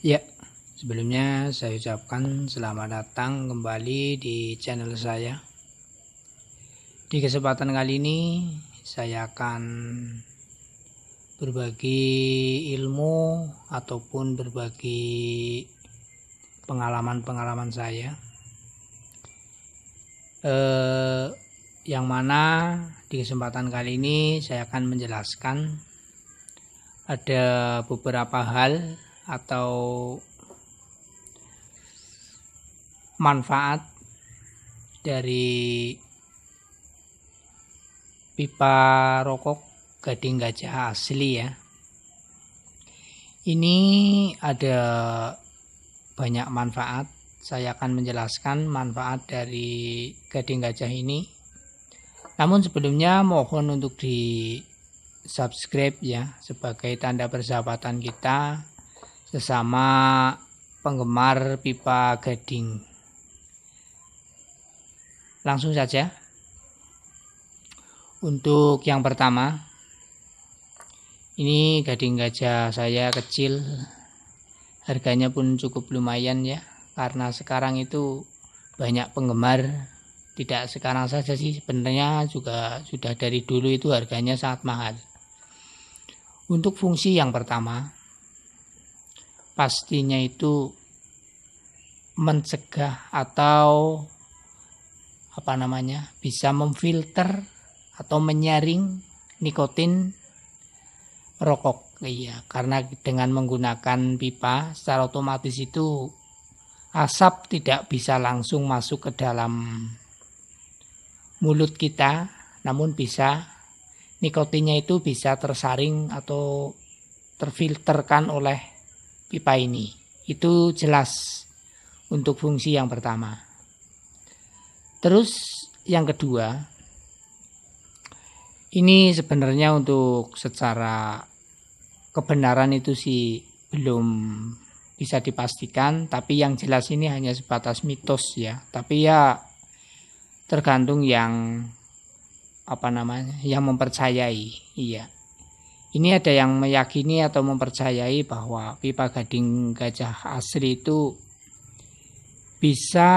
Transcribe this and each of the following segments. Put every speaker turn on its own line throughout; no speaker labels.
Ya, sebelumnya saya ucapkan selamat datang kembali di channel saya. Di kesempatan kali ini saya akan berbagi ilmu ataupun berbagi pengalaman-pengalaman saya. Eh, yang mana di kesempatan kali ini saya akan menjelaskan ada beberapa hal atau manfaat dari pipa rokok gading gajah asli ya. Ini ada banyak manfaat. Saya akan menjelaskan manfaat dari gading gajah ini. Namun sebelumnya mohon untuk di subscribe ya sebagai tanda persahabatan kita sesama penggemar pipa gading. Langsung saja. Untuk yang pertama, ini gading gajah saya kecil. Harganya pun cukup lumayan ya, karena sekarang itu banyak penggemar. Tidak sekarang saja sih, sebenarnya juga sudah dari dulu itu harganya sangat mahal. Untuk fungsi yang pertama, pastinya itu mencegah atau apa namanya bisa memfilter atau menyaring nikotin rokok. Iya karena dengan menggunakan pipa secara otomatis itu asap tidak bisa langsung masuk ke dalam mulut kita namun bisa nikotinnya itu bisa tersaring atau terfilterkan oleh pipa ini. Itu jelas untuk fungsi yang pertama. Terus yang kedua, ini sebenarnya untuk secara kebenaran itu sih belum bisa dipastikan, tapi yang jelas ini hanya sebatas mitos ya. Tapi ya tergantung yang apa namanya, yang mempercayai, iya. Ini ada yang meyakini atau mempercayai bahwa pipa gading gajah asri itu bisa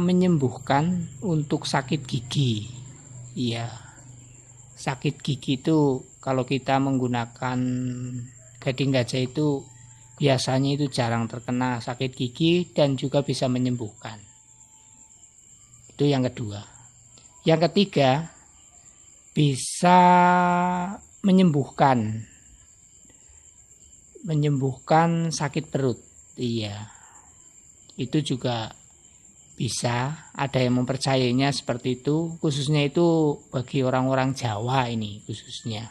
menyembuhkan untuk sakit gigi. Iya. Sakit gigi itu kalau kita menggunakan gading gajah itu biasanya itu jarang terkena sakit gigi dan juga bisa menyembuhkan. Itu yang kedua. Yang ketiga, bisa menyembuhkan. Menyembuhkan sakit perut iya. Itu juga bisa ada yang mempercayainya seperti itu. Khususnya itu bagi orang-orang Jawa ini khususnya.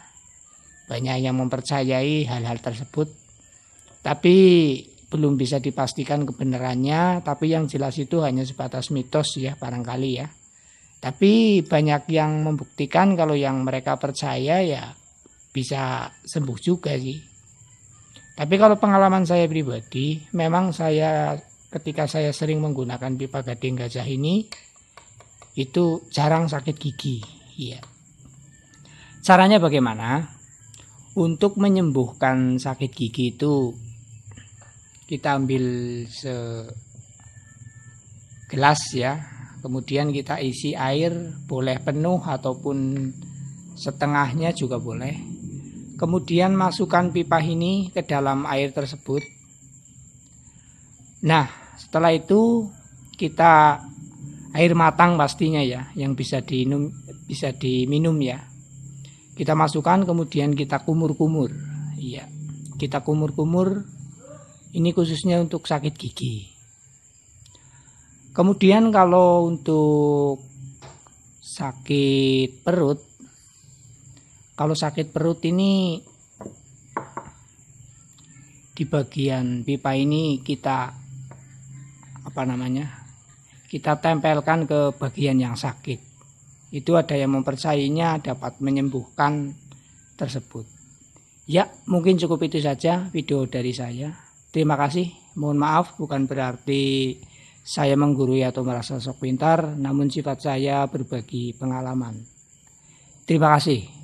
Banyak yang mempercayai hal-hal tersebut. Tapi belum bisa dipastikan kebenarannya tapi yang jelas itu hanya sebatas mitos ya barangkali ya. Tapi banyak yang membuktikan kalau yang mereka percaya ya bisa sembuh juga sih. Tapi kalau pengalaman saya pribadi, memang saya ketika saya sering menggunakan pipa gading gajah ini itu jarang sakit gigi. Iya. Caranya bagaimana? Untuk menyembuhkan sakit gigi itu kita ambil segelas ya. Kemudian kita isi air boleh penuh ataupun setengahnya juga boleh Kemudian masukkan pipa ini ke dalam air tersebut. Nah, setelah itu kita air matang pastinya ya, yang bisa diminum bisa diminum ya. Kita masukkan kemudian kita kumur-kumur. Iya. Kita kumur-kumur. Ini khususnya untuk sakit gigi. Kemudian kalau untuk sakit perut kalau sakit perut ini di bagian pipa ini kita apa namanya kita tempelkan ke bagian yang sakit. Itu ada yang mempercayainya dapat menyembuhkan tersebut. Ya mungkin cukup itu saja video dari saya. Terima kasih. Mohon maaf bukan berarti saya menggurui atau merasa sok pintar namun sifat saya berbagi pengalaman. Terima kasih